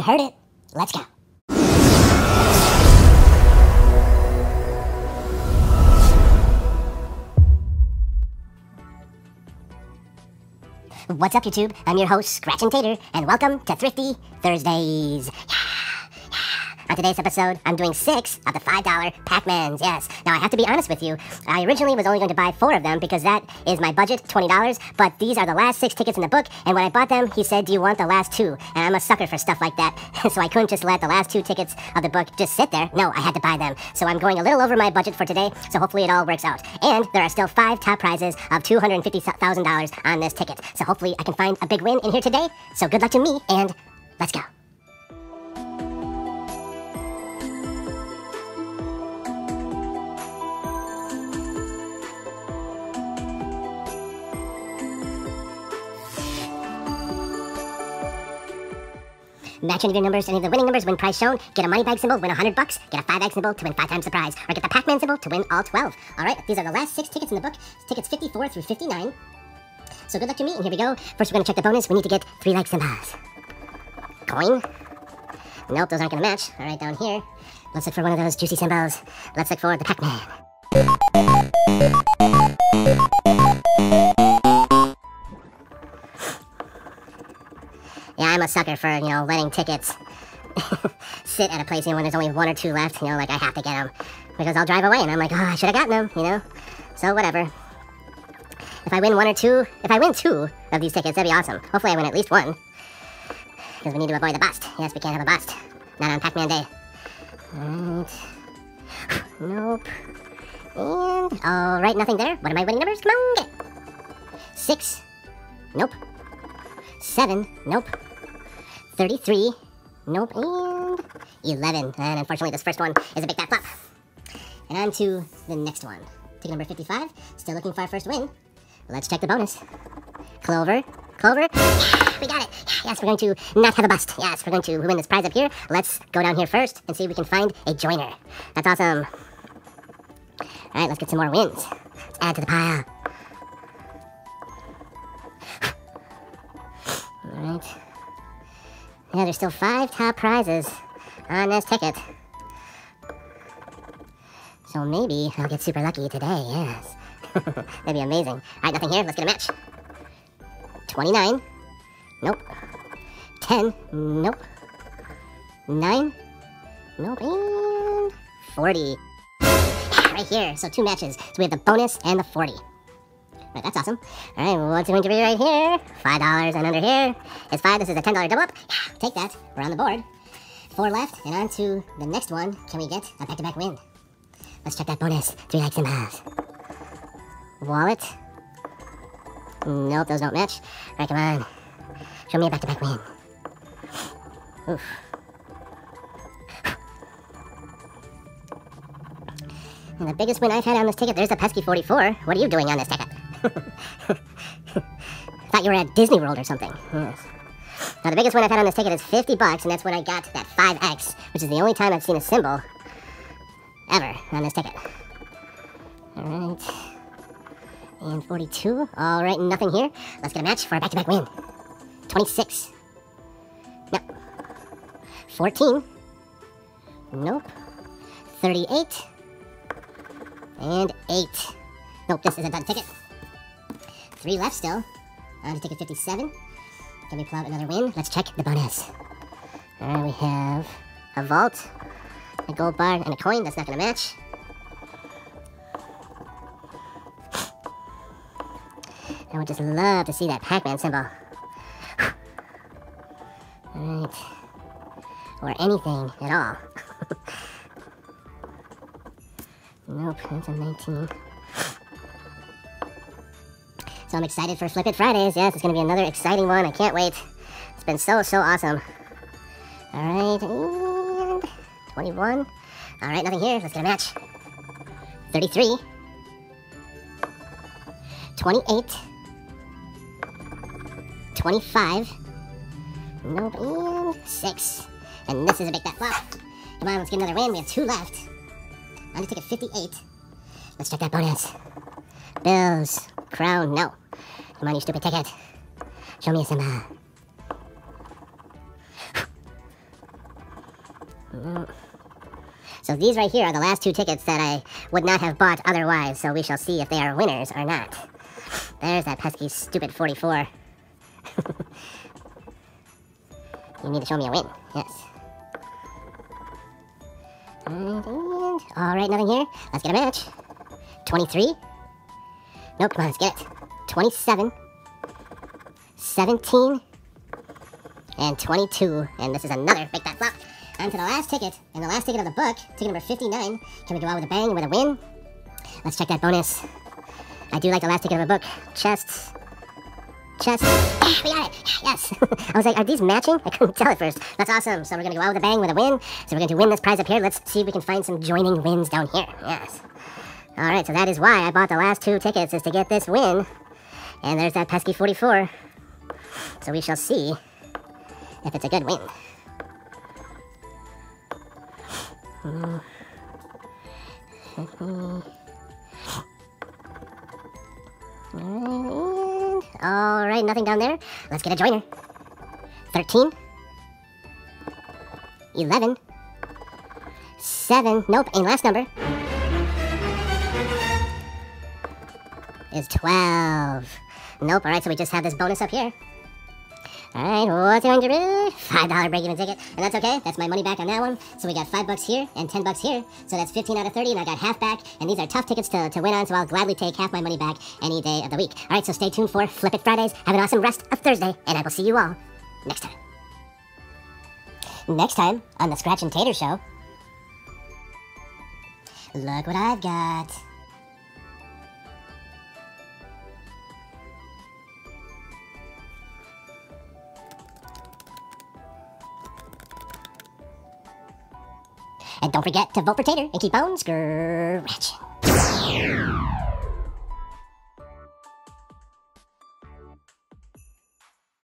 You heard it. Let's go. What's up, YouTube? I'm your host, Scratch 'N Tater, and welcome to Thrifty Thursdays. Yeah. On today's episode, I'm doing six of the $5 Pac-Mans, yes. Now, I have to be honest with you. I originally was only going to buy four of them because that is my budget, $20, but these are the last six tickets in the book, and when I bought them, he said, do you want the last two? And I'm a sucker for stuff like that, so I couldn't just let the last two tickets of the book just sit there. No, I had to buy them. So I'm going a little over my budget for today, so hopefully it all works out. And there are still five top prizes of $250,000 on this ticket, so hopefully I can find a big win in here today. So good luck to me, and let's go. Match any of your numbers, any of the winning numbers, win prize shown, get a money bag symbol, win 100 bucks, get a 5X symbol to win 5 times the prize, or get the Pac-Man symbol to win all 12. Alright, these are the last 6 tickets in the book, tickets 54 through 59. So good luck to me, and here we go. First we're going to check the bonus, we need to get 3 leg symbols. Coin. Nope, those aren't going to match. Alright, down here. Let's look for one of those juicy symbols. Let's look for the Pac-Man. Sucker for, you know, letting tickets sit at a place, you know, when there's only one or two left, you know, like I have to get them. Because I'll drive away and I'm like, oh, I should have gotten them, you know? So, whatever. If I win one or two, if I win two of these tickets, that'd be awesome. Hopefully I win at least one. Because we need to avoid the bust. Yes, we can't have a bust. Not on Pac-Man Day. Alright. Nope. And, alright, nothing there. What are my winning numbers? Come on, get it. Six. Nope. Seven. Nope. 33. Nope. And 11. And unfortunately, this first one is a big fat flop. And on to the next one. Ticket number 55. Still looking for our first win. Let's check the bonus. Clover. Clover. Yeah, we got it. Yes, we're going to not have a bust. Yes, we're going to win this prize up here. Let's go down here first and see if we can find a joiner. That's awesome. All right, let's get some more wins. Let's add to the pile. All right. Yeah, there's still five top prizes on this ticket. So maybe I'll get super lucky today, yes. That'd be amazing. Alright, nothing here. Let's get a match. 29. Nope. 10. Nope. 9. Nope. And 40. right here. So two matches. So we have the bonus and the 40. That's awesome. All right, what's going to be right here? Five dollars, and under here is five. This is a ten dollar double up. Yeah, take that. We're on the board. Four left, and on to the next one. Can we get a back-to-back win? Let's check that bonus. Three likes and halves. Wallet. Nope, those don't match. All right, come on. Show me a back-to-back win. Oof. And the biggest win I've had on this ticket, there's a pesky 44. What are you doing on this ticket? Thought you were at Disney World or something. Yes. Now the biggest one I've had on this ticket is 50 bucks, and that's when I got that 5X, which is the only time I've seen a symbol ever on this ticket. Alright. And 42. Alright, nothing here. Let's get a match for a back-to-back win. 26. No. 14. Nope. 38. And 8. Nope, this is a done ticket. Three left still. On to ticket 57. Can we pull out another win? Let's check the bonus. We have a vault, a gold bar, and a coin. That's not going to match. I would just love to see that Pac-Man symbol. Alright. Or anything at all. nope, that's a 19. So I'm excited for Flip It Fridays. Yes, it's going to be another exciting one. I can't wait. It's been so, so awesome. All right, and 21. All right, nothing here. Let's get a match. 33. 28. 25. Nope, and 6. And this is a big fat flop. Come on, let's get another win. We have two left. I'm gonna take a 58. Let's check that bonus. Bills. Crown. No. Come on, you stupid ticket. Show me a symbol. So these right here are the last two tickets that I would not have bought otherwise, so we shall see if they are winners or not. There's that pesky stupid 44. you need to show me a win, yes. Alright, nothing here. Let's get a match. 23. Nope, come on, let's get it. 27. 17. And 22. And this is another big fat flop. On to the last ticket, and the last ticket of the book, ticket number 59. Can we go out with a bang, with a win? Let's check that bonus. I do like the last ticket of a book. Chest. Chest. Ah, we got it. Yes. I was like, are these matching? I couldn't tell at first. That's awesome. So we're going to go out with a bang, with a win. So we're going to win this prize up here. Let's see if we can find some joining wins down here. Yes. All right, so that is why I bought the last two tickets, is to get this win. And there's that pesky 44. So we shall see if it's a good win. And, all right, nothing down there. Let's get a joiner. 13. 11. 7. Nope, and last number is 12. Nope, alright, so we just have this bonus up here. Alright, what's going to do? Five dollar break even ticket. And that's okay. That's my money back on that one. So we got five bucks here and ten bucks here. So that's 15 out of 30, and I got half back. And these are tough tickets to, to win on, so I'll gladly take half my money back any day of the week. Alright, so stay tuned for Flip It Fridays. Have an awesome rest of Thursday, and I will see you all next time. Next time on the Scratch 'N Tater Show. Look what I've got. And don't forget to vote for Tater and keep on scratching.